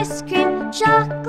ice cream, chocolate.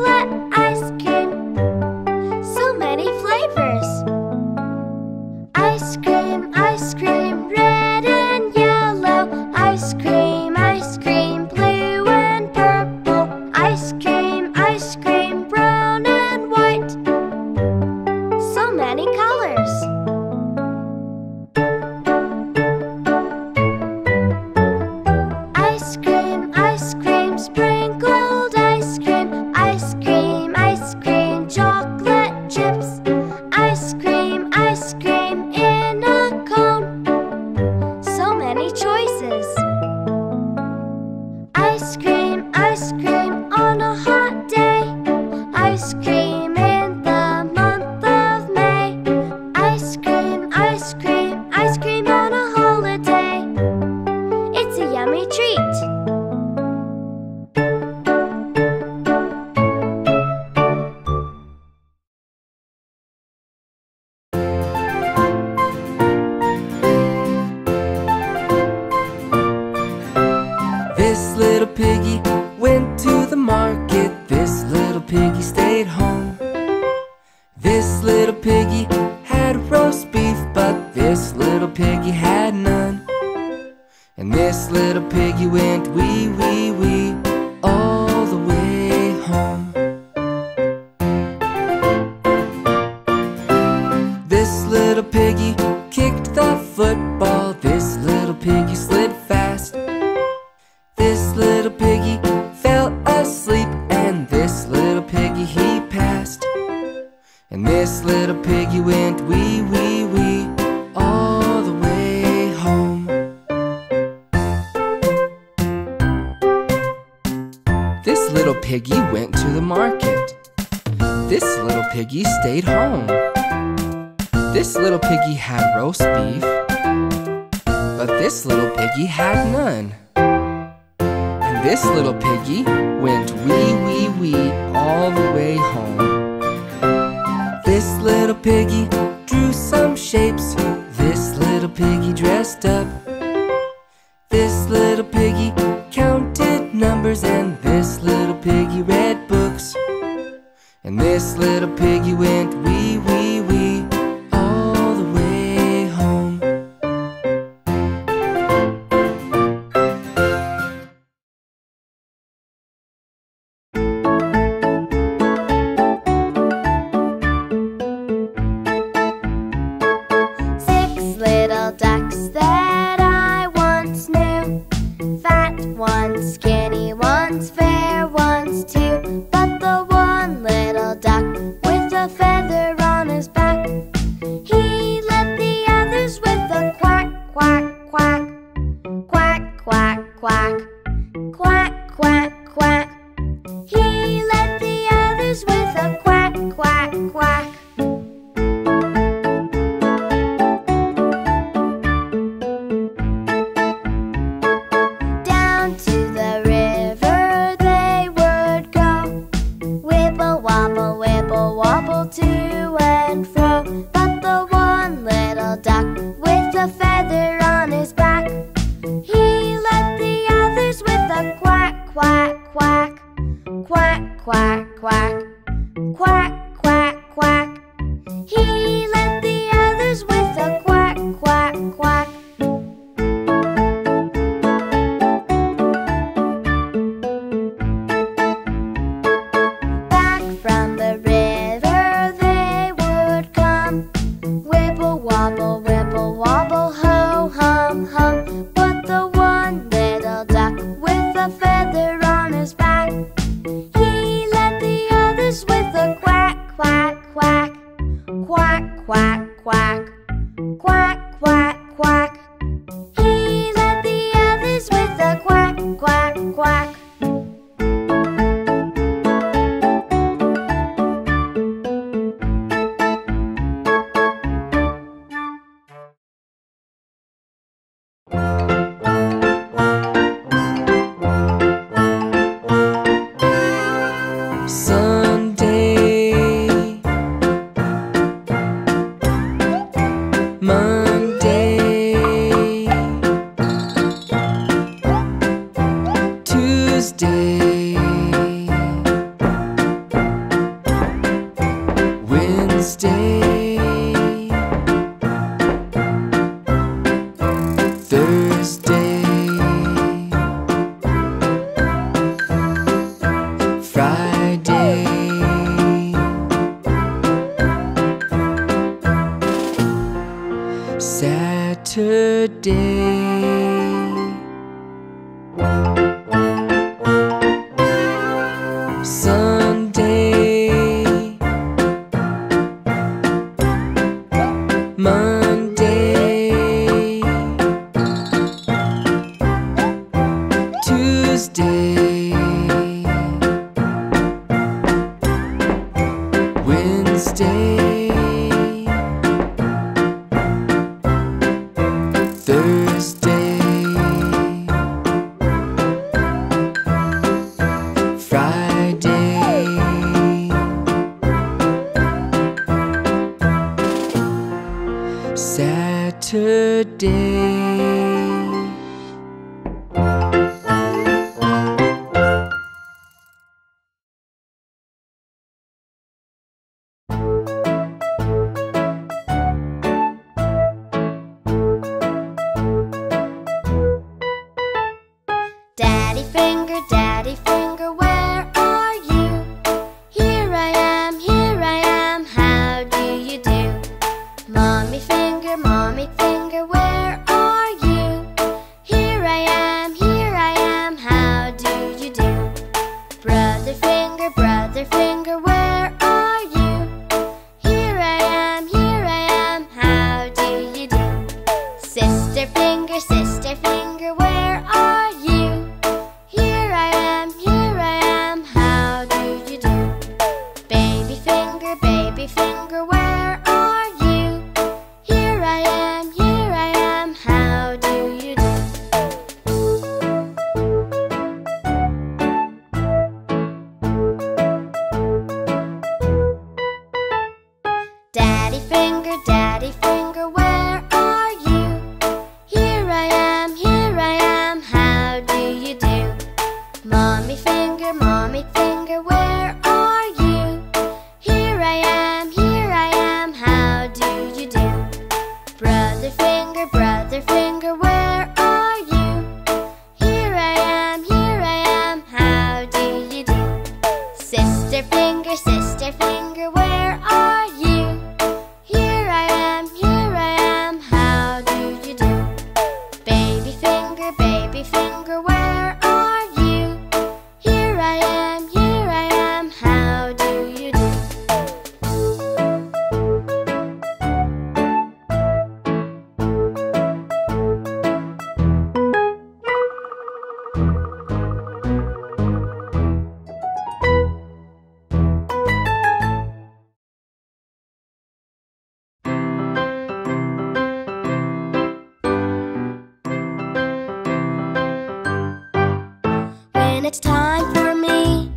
It's time for me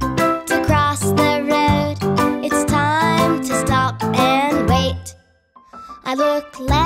to cross the road. It's time to stop and wait. I look left.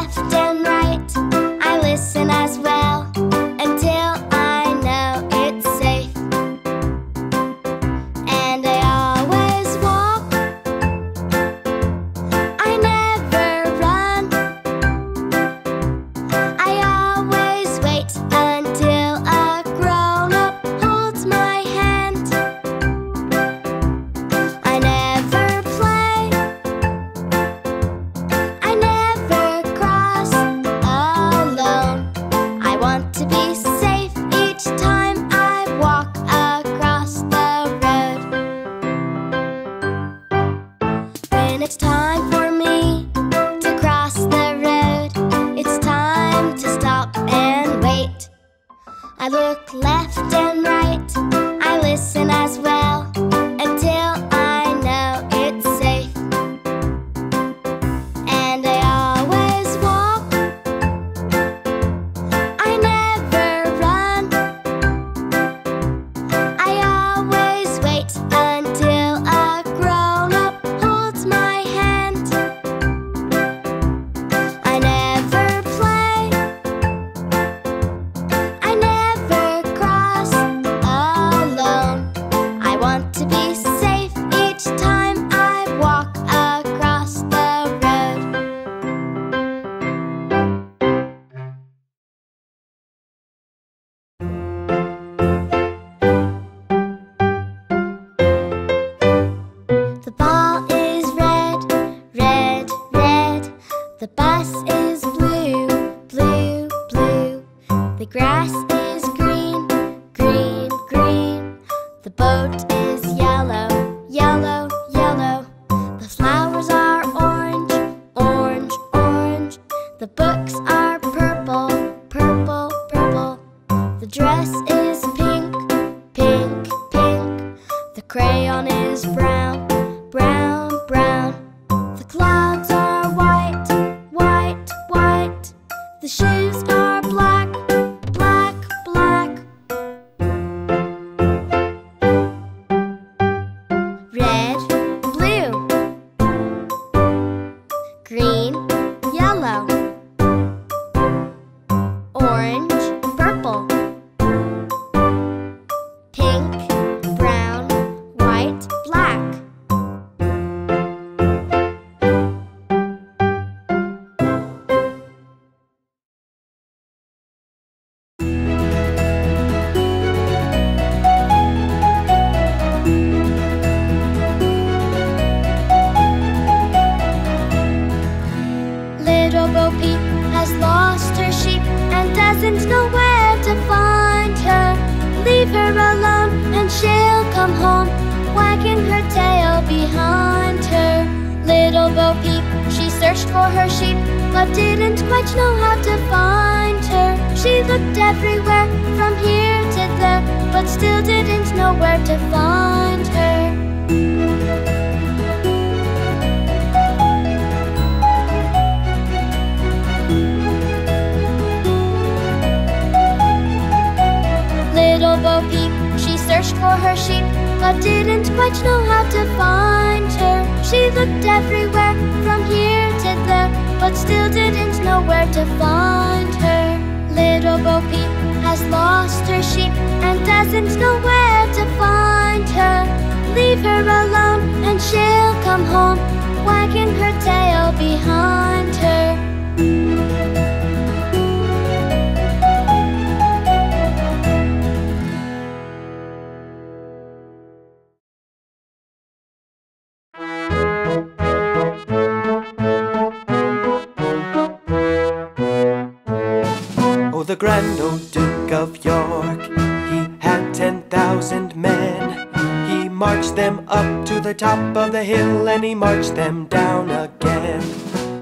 Top of the hill and he marched them down again.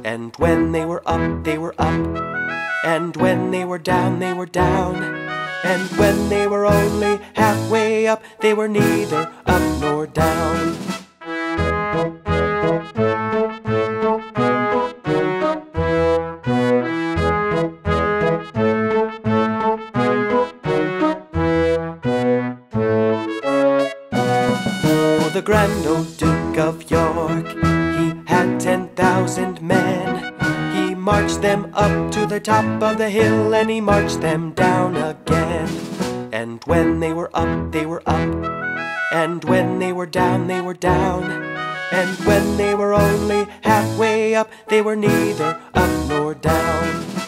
And when they were up, they were up. And when they were down, they were down. And when they were only halfway up, they were neither up nor down. Them up to the top of the hill and he marched them down again. And when they were up, they were up. And when they were down, they were down. And when they were only halfway up, they were neither up nor down.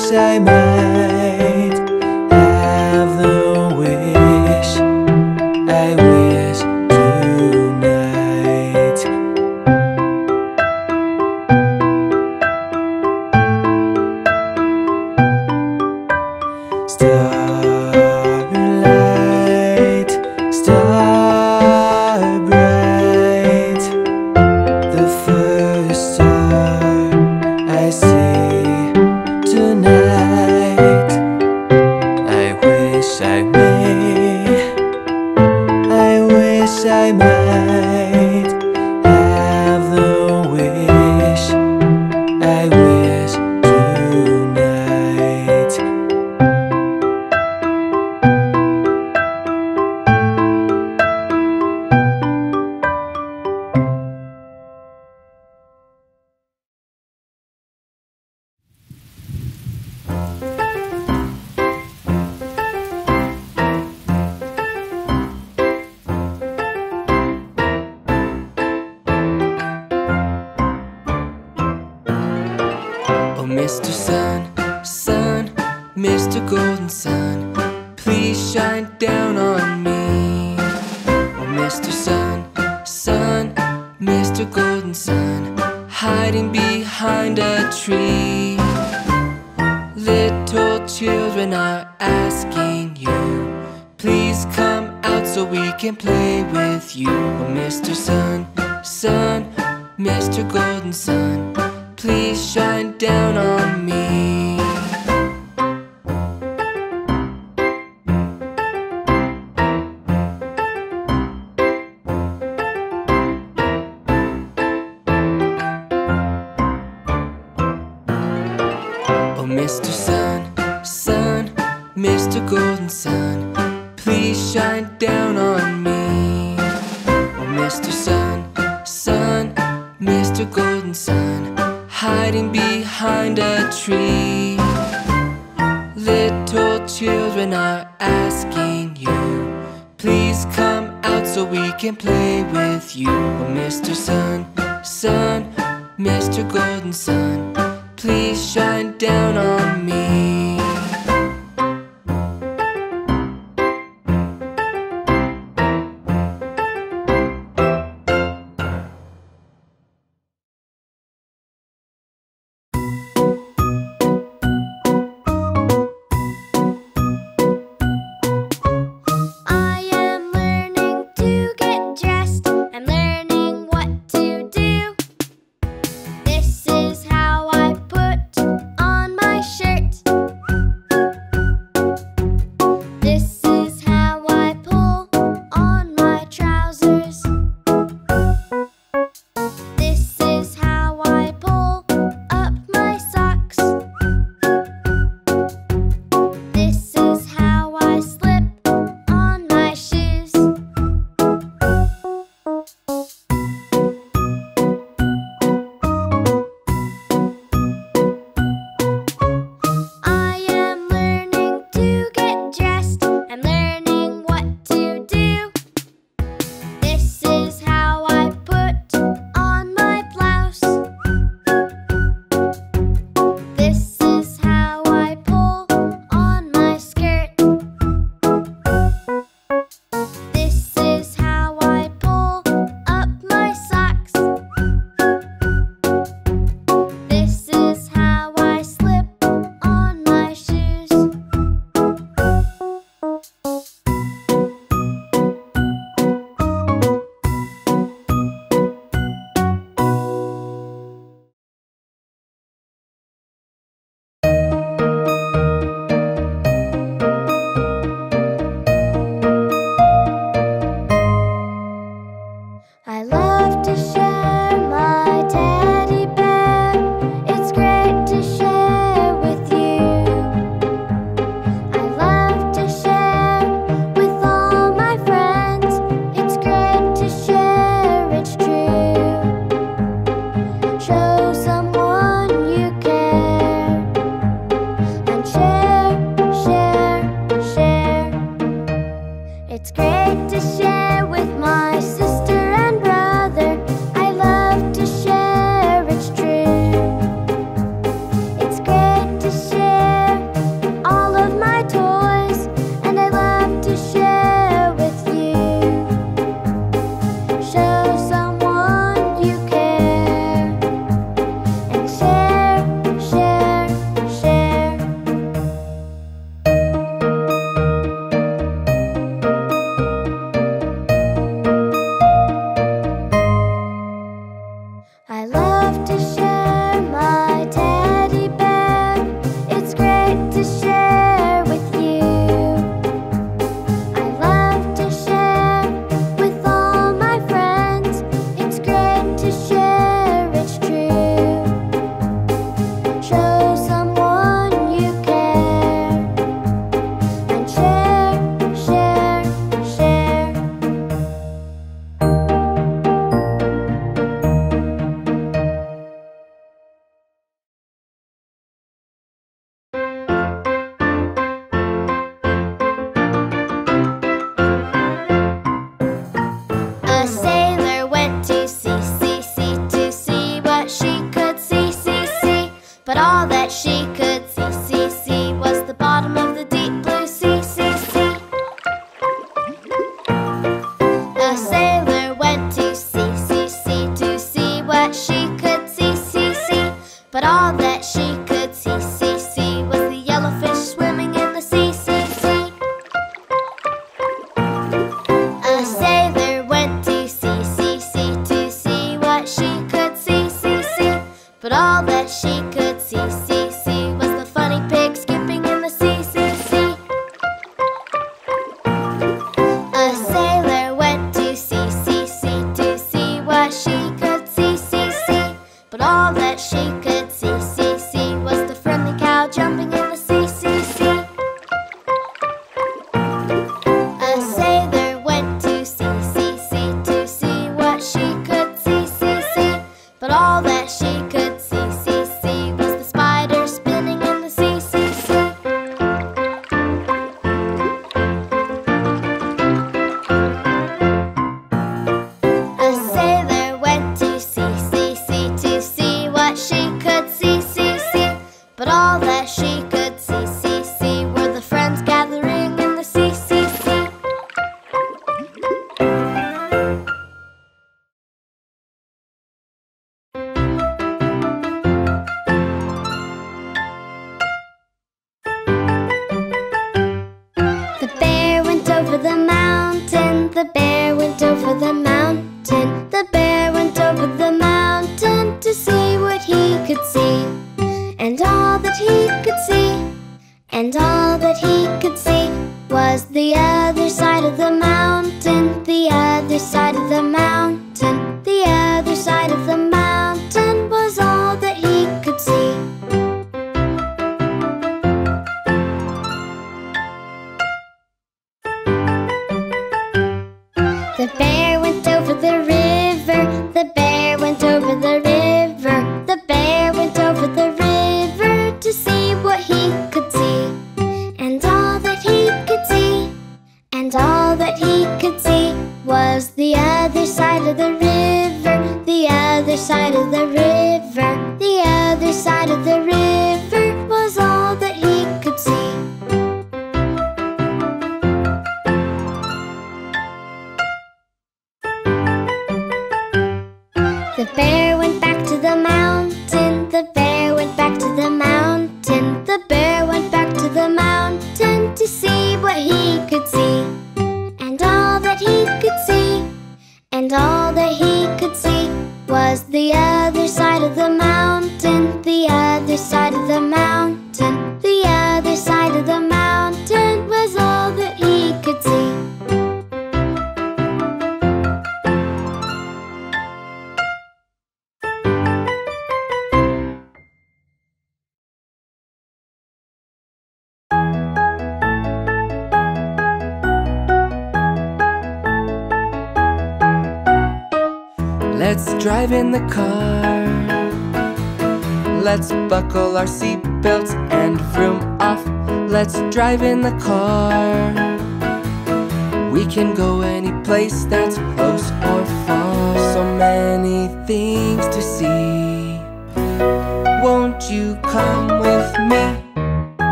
Wish I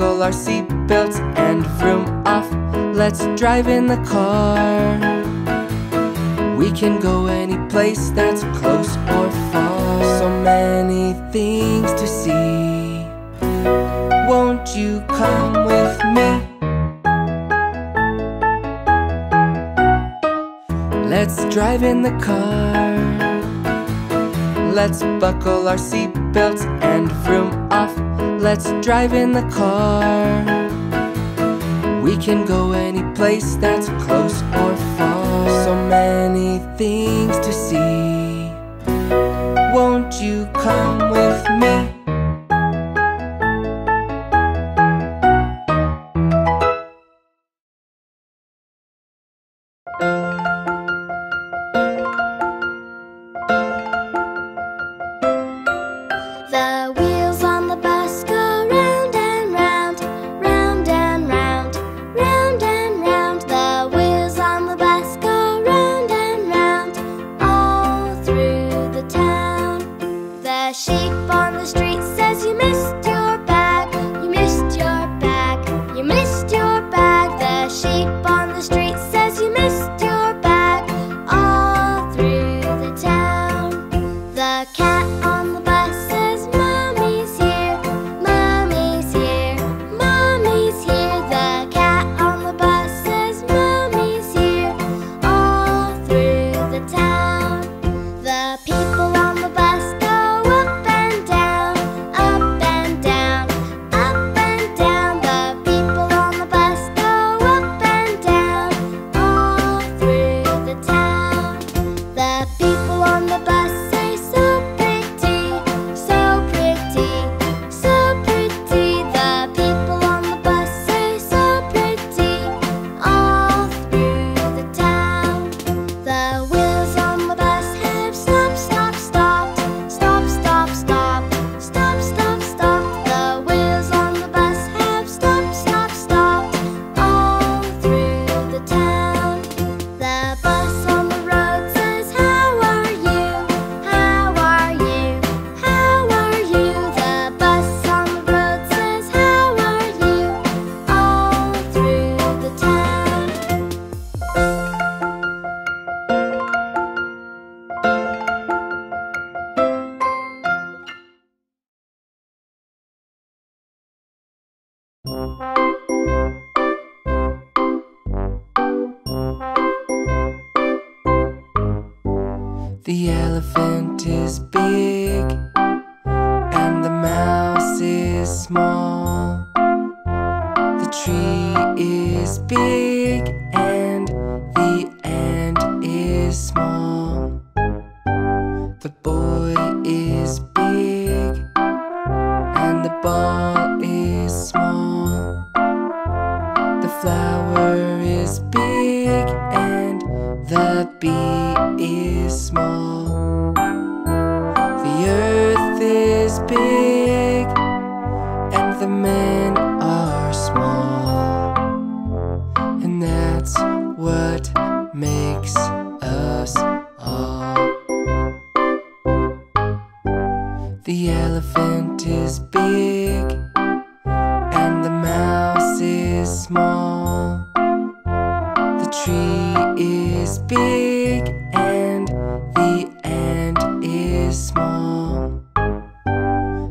buckle our seatbelts and vroom off. Let's drive in the car. We can go any place that's close or far. So many things to see. Won't you come with me? Let's drive in the car. Let's buckle our seatbelts let's drive in the car. We can go any place that's close or far. So many things to see. Won't you come with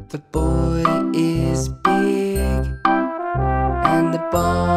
The boy is big and the ball.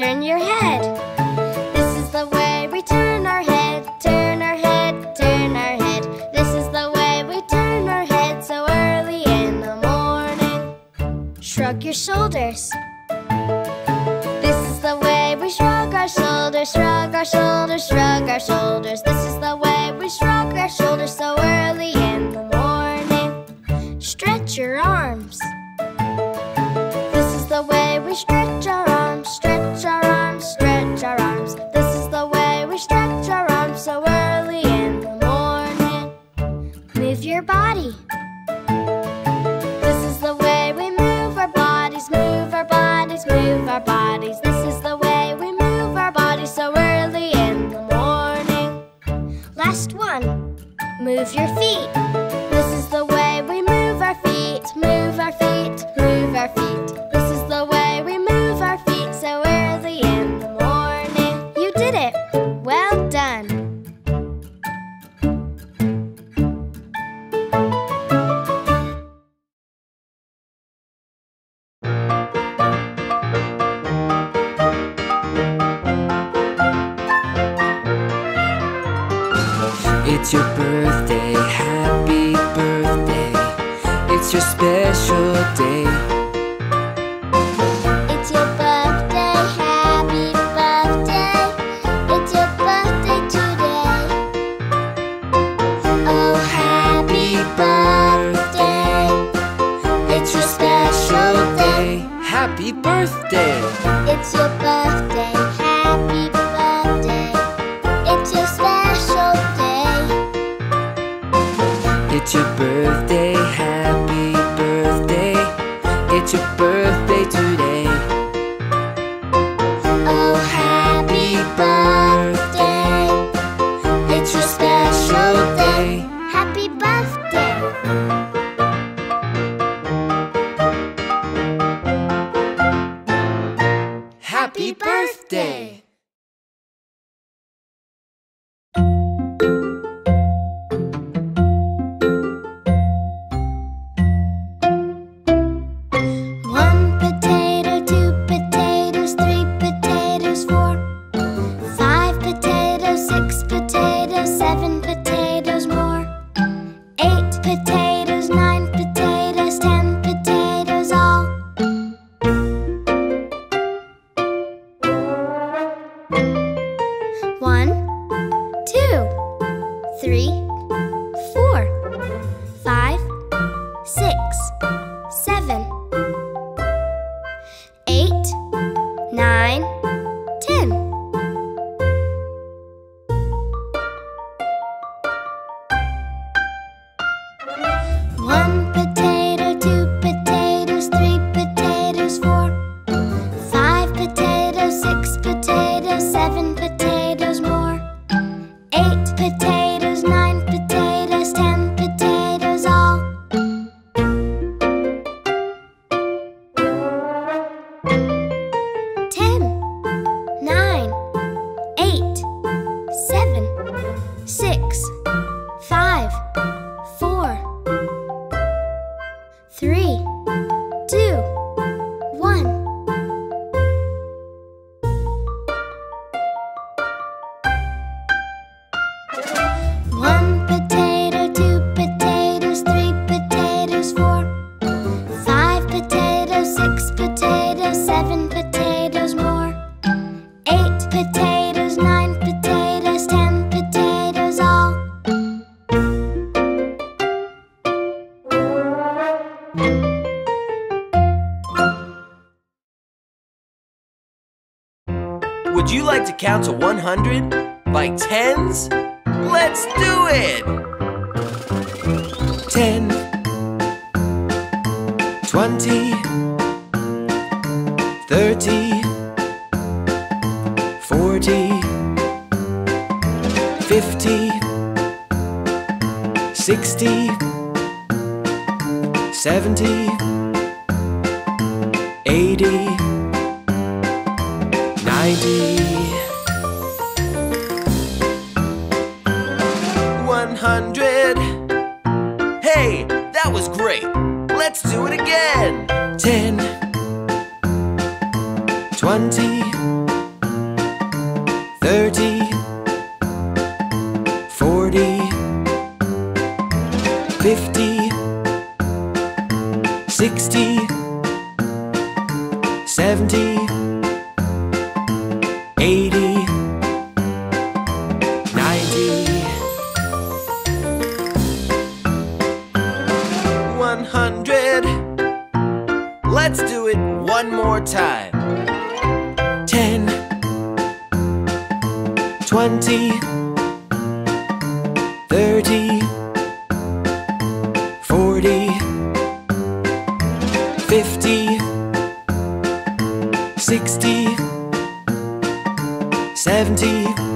turn your head. This is the way we turn our head, turn our head, turn our head. This is the way we turn our head so early in the morning. Shrug your shoulders. This is the way we shrug our shoulders, shrug our shoulders, shrug our shoulders. This count to 100 50 60 70